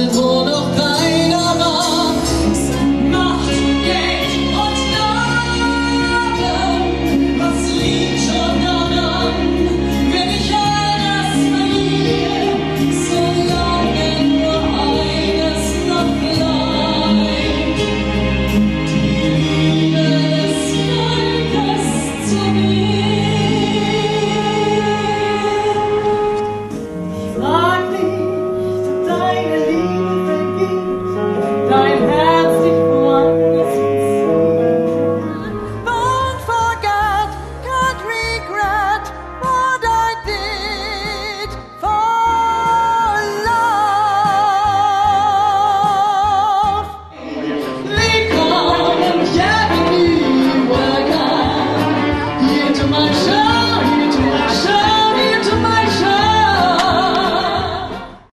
draußen, wo noch kein